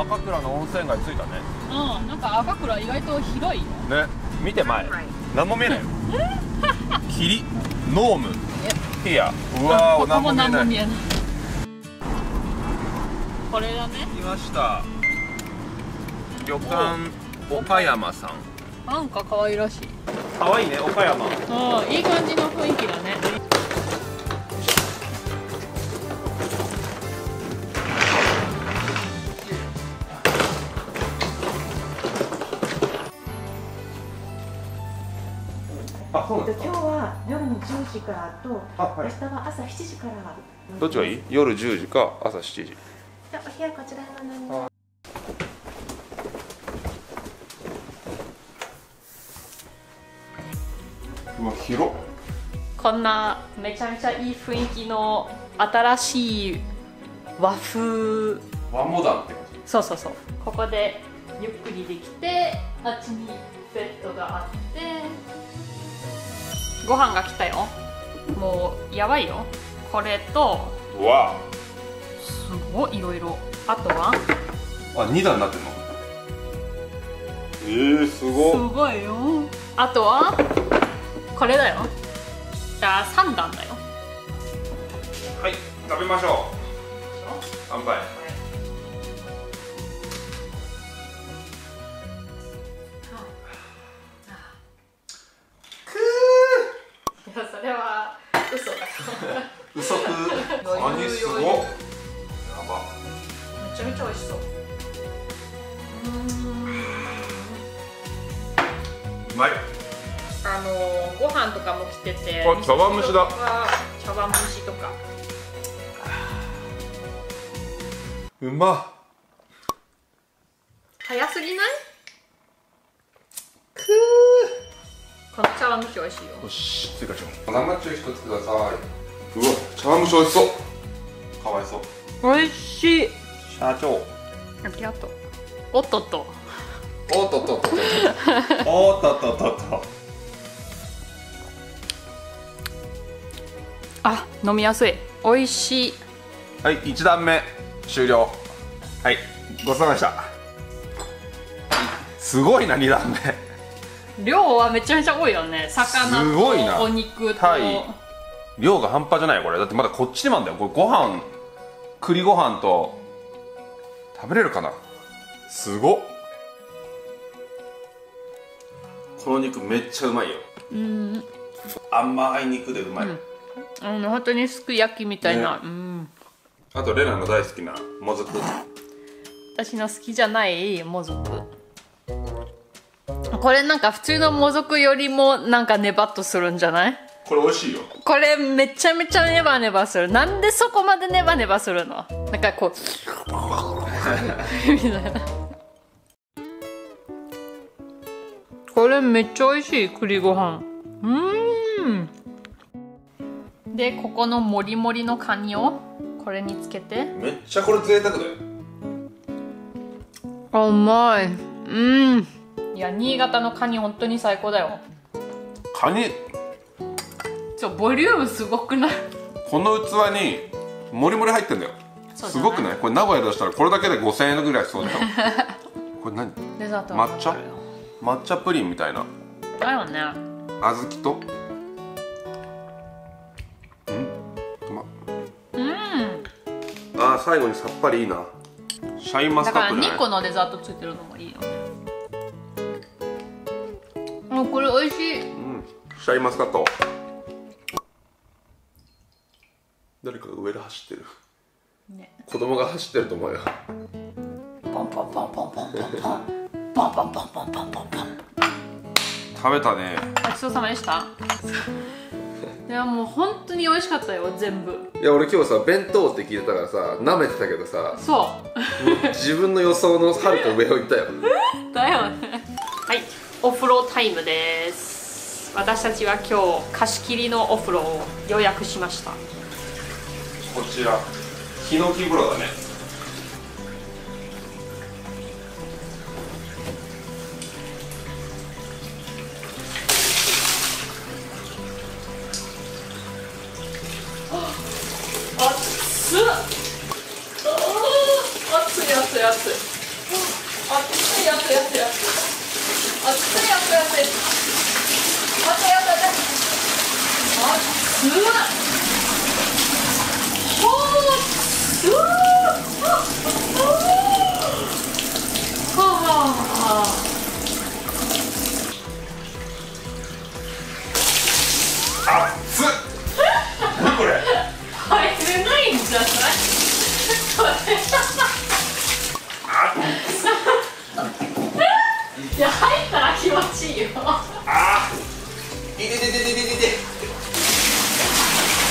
赤倉の温泉街着いたね。うんなんか赤倉意外と広いよ。ね見て前。何も見えないよ。霧？ノームヒアうわーここも何も見えない。何も見えない。これだね。来ました。旅館岡山さん。なんか可愛らしい。可愛いね岡山。うんいい感じのは夜の10時からと、あはい。明日は朝7時からどっちがいい？夜10時か朝7時。じゃあお部屋こちらの。何はうわ広っ。こんなめちゃめちゃいい雰囲気の新しい和風。和モダンって感そうそうそう。ここでゆっくりできてあっちにベッドがあってご飯が来たよ。もうやばいよ。これとじわすごいいろいろあとは？あ二段になってんの？えー、すすご。っごいよ。あとは？これだよ。あ3段だよ。はい食べましょう。乾杯いやそれは嘘。だよ嘘。くカニすごっやばめちゃめちゃ美味しそううまいあのご飯とかも来ててあ茶碗蒸しだ茶碗蒸しとかうま早すぎないこの茶碗蒸し美味しいよ。よし追加しよう。生中一つください。うわ茶碗蒸し美味しそう。かわいそう。美味しい。社長。ありがと。うおっとっと。おっとっとっと。おっとっとっとっと。あ飲みやすい。美味しい。はい一段目。終了。はいごちそうさまでした。すごいな二段目量はめちゃめちゃ多いよね。魚すごいな。とお肉と。タイ。量が半端じゃないよこれ。だってまだこっちにもあんだよ。これご飯栗ご飯と食べれるかな？すごっ。この肉めっちゃうまいよ。うん。甘い肉でうまい、あの本当にすく焼きみたいな、ね。うん。あとレナの大好きなもずく。私の好きじゃないもずくこれなんか普通のもずくよりもなんかネバっとするんじゃない？これ美味しいよ。これめちゃめちゃネバネバする。なんでそこまでネバネバするの？なんかこう みたいな。これめっちゃ美味しい栗ご飯。うーん。でここのもりもりのカニをこれにつけて。めっちゃこれ贅沢だよ。あうまい。うんいや新潟のカニ本当に最高だよ。カニ？ちょボリュームすごくない？この器にもりもり入ってんだよ。すごくない？これ名古屋で出したらこれだけで5000円ぐらいしそうだよ。これ何？デザート。抹茶？抹茶プリンみたいな。だよね。小豆と？うん？うま。っうん。あー最後にさっぱりいいな。シャインマスだからカットじゃない？2個のデザートついてるのもいいよねあこれ美味しい。うん。シャインマスカット。誰かが上で走ってる。ね。子供が走ってると思うよ。ポンポンポンポンポンポンポンポンポンポンポンポンポン食べたねごちそうさまでしたいやもう本当に美味しかったよ全部いや俺今日さ弁当って聞いてたからさ舐めてたけどさそう自分の予想のはるか上を行ったよだよねタイムです。私たちは今日貸し切りのお風呂を予約しました。こちらヒノキ風呂だね。熱っ。あー熱い熱い熱い。い熱い熱い熱い熱い熱い熱い熱い熱い熱い熱いほ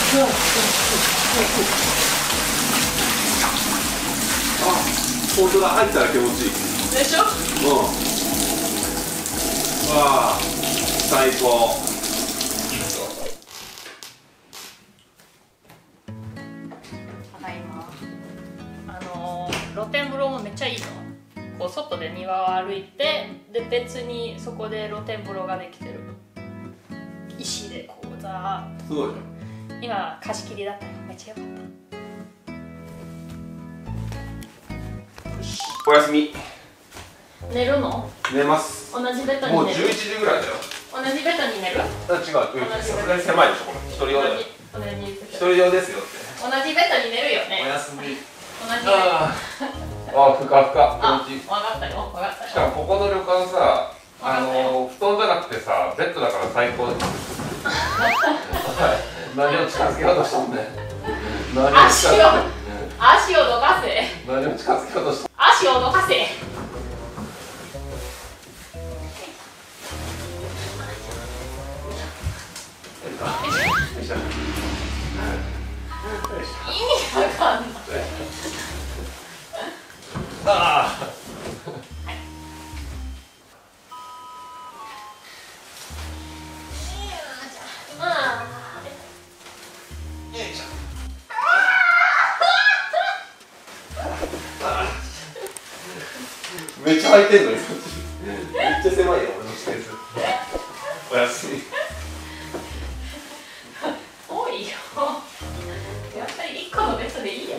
本当だ。入ったら気持ちいい。でしょ？うん。わあ。最高。ただいま。あのー露天風呂もめっちゃいいの。こう外で庭を歩いてで別にそこで露天風呂ができてる。石でこうザー。すごいじ今貸し切りだった。よめっちゃよかっゃんおやすみ。た寝るの？寝ます。同じベッドもう11に寝る時ぐらいだよ。同じベッドに寝る？あ違う。さすがに。狭いでしょこれ一人用だよ。一人用ですよって。同じベッドに寝るよおね。やすみ。同じ。ベッドああふかふか。あ、気持ちいい分かったよ、分かったしかよ。もここの旅館さあの布団じゃなくてさベッドだから最高です 何を近づけようとしたんだよ何を足を足をどかせ。何を近づけようとした足をどかせ。意味わかんない。めっちゃ履いてんのに。めっちゃ狭いよ俺のスペースおやすみ多いよ。やっぱり1個のベッドでいいよ。